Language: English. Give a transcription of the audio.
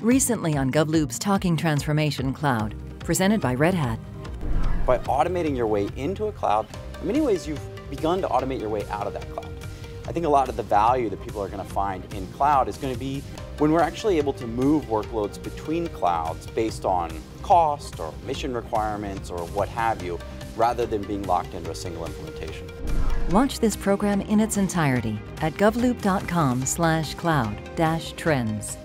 Recently on GovLoop's Talking Transformation Cloud, presented by Red Hat. By automating your way into a cloud, in many ways you've begun to automate your way out of that cloud. I think a lot of the value that people are going to find in cloud is going to be when we're actually able to move workloads between clouds based on cost or mission requirements or what have you, rather than being locked into a single implementation. Watch this program in its entirety at govloop.com slash cloud dash trends.